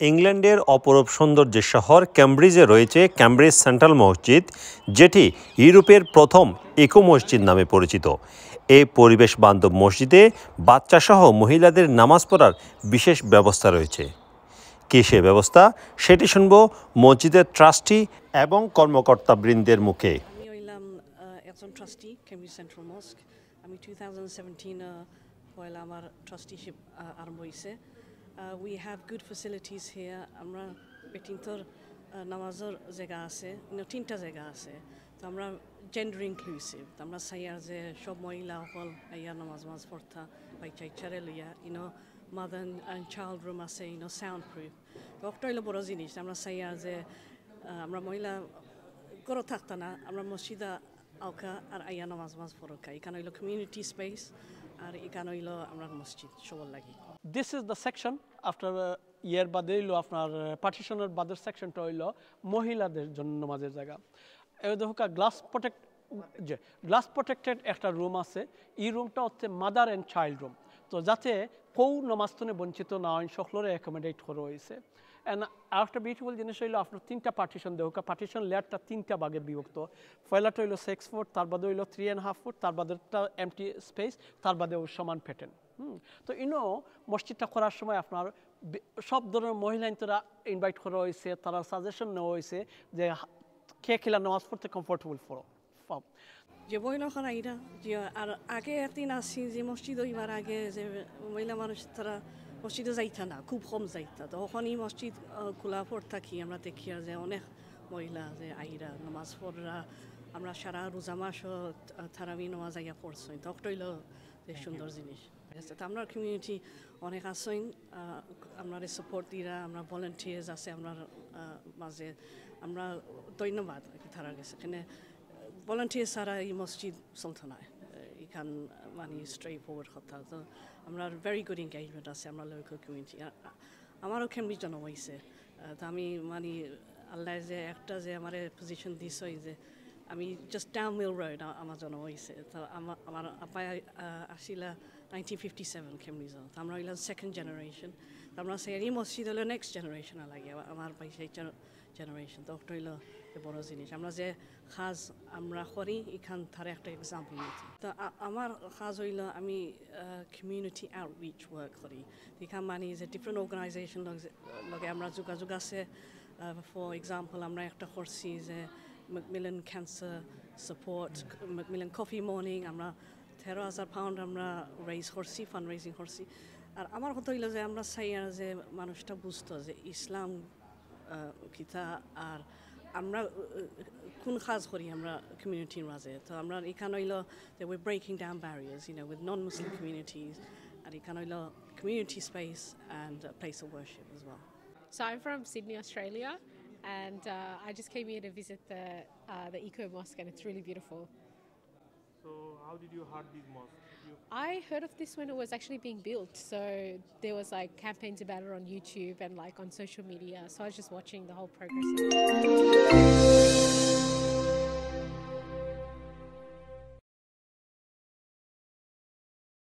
ইংল্যান্ডের অপরূপ সৌন্দর্যের শহর ক্যামব্রিজে রয়েছে ক্যামব্রিজ সেন্ট্রাল মসজিদ, যেটি ইউরোপের প্রথম ইকো মসজিদ নামে পরিচিত। এই পরিবেশ বান্ধব মসজিদে বাচ্চাসহ মহিলাদের নামাজ পড়ার বিশেষ ব্যবস্থা রয়েছে। কী সে ব্যবস্থা, সেটি শুনব মসজিদের ট্রাস্টি এবং কর্মকর্তাবৃন্দের মুখে। আমি হইলাম আহ, একজন ট্রাস্টি কেমব্রিজ সেন্ট্রাল মস্ক আমি টু থাউজেন্ড সেভেন্টিন পয়লা আমার ট্রাস্টিশিপ আরম্ভ হয়েছে we have good facilities here আমরা বেটিংতর নামাজের জায়গা আছে ইনো তিনটা জায়গা আছে তো আমরা জেন্ডার ইনক্লুসিভ তো আমরা চাইয়ার যে সব মহিলা অকল আইয়া নামাজ মাজ পড়তা বাচ্চা ইচ্ছারে লইয়া ইনো মাদার অ্যান্ড চাইল্ড রুম আছে ইনো সাউন্ড প্রুফ তো একটা হইলো বড় জিনিস আমরা চাইয়ার যে আহ, আমরা মহিলা গরো থাকতা না আমরা মসজিদা আওকা, আর আইয়া নামাজ মাজ পড়কা এখানে হইল কমিউনিটি স্পেস আর এখানে হইল আমরা মসজিদ, সবার লাগি। This is the section after year বাদে হইল আপনার পার্টিশনের বাদের সেকশনটা হইল মহিলাদের জন্য নামাজের জায়গা। দেখো গ্লাস প্রোটেক্ট যে গ্লাস প্রোটেক্টেড একটা রুম আছে। এই রুমটা হচ্ছে মাদার অ্যান্ড চাইল্ড রুম তো যাতে কৌ নমাজতনে বঞ্চিত না হয় সকলের অ্যাকোমোডেট করা হয়েছে। আরেকটা বিউটিফুল জিনিস হইল আপনার তিনটা পার্টিশন দেহকা পার্টিশন লেয়ারটা তিনটা ভাগে বিভক্ত। পয়লাটা হইল সিক্স ফুট তার বাদে হইল থ্রি অ্যান্ড হাফ ফুট তার বাদেটা এমটি স্পেস তার বাদে সমান প্যাটার্ন হুম, তো ইনো মসজিদটা করার সময় আপনার সব ধরনের মহিলা ইন্তরা ইনভাইট করা হয়েছে, তারা সাজেশন নেওয়া হয়েছে যে কে খেলা নামাজ পড়তে কমফোর্টেবল ফর যে মহিলা আইরা যে আর আগে একদিন আসি যে মসজিদ হইবার আগে যে মহিলা মানুষ তারা মসজিদে যাইতা না খুব কম যাইতা। তো ওখানেই মসজিদ খোলা পড় থাকি আমরা দেখি আর যে অনেক মহিলা যে আইরা নামাজ পড়রা আমরা সারা রোজা মাসও থারামি নামাজ আইয়া পড়ছই। তো একটা হইল যে সুন্দর জিনিস। তো আমরা কমিউনিটি অনেক আসইন আমরা সাপোর্ট দিরা আমরা ভলেন্টিয়ার্স আছে আমরা মাঝে। আমরা ধন্যবাদ তারা গেছে এখানে ভলেন্টিয়ার ছাড়া এই মসজিদ চলতো না। মানে ফরওয়ার্ড কথা তো আমরা ভেরি গুড এনগেজমেন্ট আছে লোকাল কমিউনিটি আমারও কেমনি জন্ম হয়েছে তো আমি মানে আল্লাহ যে একটা যে আমার পজিশন দিছ যে আমি জাস্ট ডাউন মিল রোড আমার জন্ম হয়েছে তো আমার আমার আপায় আসিলা নাইনটিন ফিফটি সেভেন কেমনি তো আমরা হইলাম সেকেন্ড জেনারেশন তো আমরা সেই এই মসজিদ হলো নেক্সট জেনারেশন লাগে আমার পাইছে জেনারেশন তো একটা হইলো যে বড় জিনিস আমরা যে সাজ আমরা করি এখান তার একটা এক্সাম্পল নিতে তো আ- আমার সাজ হইল আমি কমিউনিটি আউটরিচ ওয়ার্ক করি এখান মানে যে ডিফারেন্ট অর্গানাইজেশন লগে আমরা যোগাযোগ আছে ফর এক্সাম্পল আমরা একটা করছি যে Macmillan cancer support Macmillan coffee morning আমরা তেরো হাজার পাউন্ড আমরা রেজ করছি ফান্ড রেজিং করছি আর আমার কথা হইলো যে আমরা চাই আর যে মানুষটা বুঝতো যে ইসলাম আহ, কিতা আর আমরা আহ, কোন কাজ করি আমরা কমিউনিটির মাঝে তো আমরা এখানে হইলো যে we breaking down barriers you know with non Muslim communities আর এখানে হইলো community space and a place of worship as well. So I'm from Sydney, Australia, and uh, I just came here to visit the uh, the Eco Mosque, and it's really beautiful. So how did you heard this mosque? I heard of this when it was actually being built, so there was like campaigns about it on YouTube and like on social media. So I was just watching the whole progress.